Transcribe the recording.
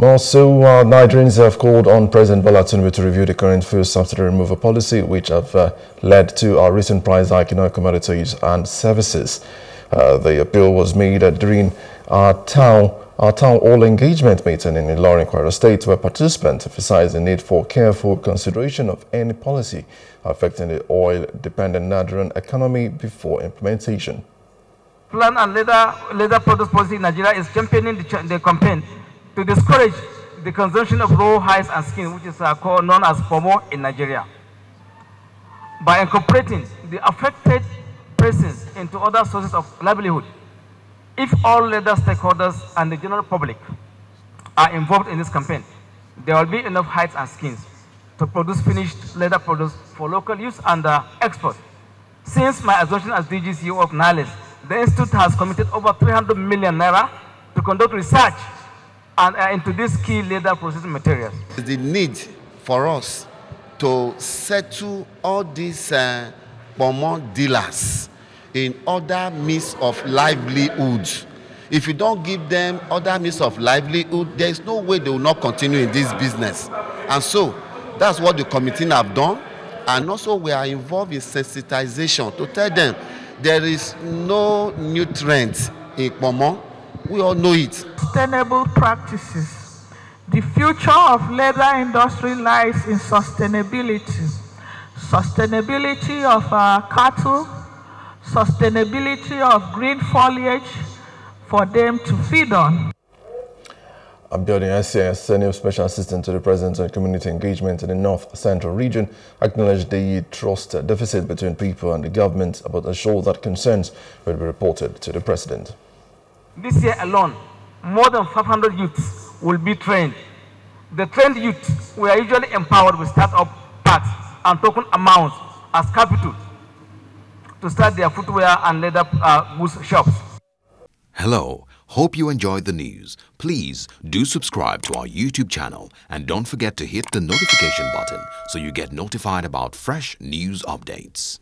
Also, uh, Nigerians have called on President Bola Tinubu to review the current fuel subsidy removal policy, which have uh, led to a recent price hike in oil commodities and services. Uh, the appeal was made during our town, our town hall engagement meeting in Ilorin, Kwara State, where participants emphasized the need for careful consideration of any policy affecting the oil-dependent Nigerian economy before implementation. Plan and leather, leather products policy in Nigeria is championing the, the campaign to discourage the consumption of raw hides and skin, which is uh, called, known as pomo in Nigeria, by incorporating the affected persons into other sources of livelihood. If all leather stakeholders and the general public are involved in this campaign, there will be enough hides and skins to produce finished leather products for local use and uh, export. Since my assumption as DGCO of NILEST, the Institute has committed over 300 million naira to conduct research and uh, into these key leather processing materials. The need for us to settle all these uh, dealers in other means of livelihood. If you don't give them other means of livelihood, there is no way they will not continue in this business. And so that's what the committee have done. And also we are involved in sensitization to tell them there is no nutrient in pomo we all know it. Sustainable practices. The future of leather industry lies in sustainability. Sustainability of our cattle, sustainability of green foliage for them to feed on. Abiodun Essiet, Senior Special Assistant to the President on Community Engagement in the North Central Region, acknowledged the trust uh, deficit between people and the government, but assured that concerns will be reported to the President. This year alone, more than 500 youths will be trained. The trained youth we are usually empowered with start-up parts and token amounts as capital to start their footwear and leather uh, goods shops. Hello. Hope you enjoyed the news. Please do subscribe to our YouTube channel and don't forget to hit the notification button so you get notified about fresh news updates.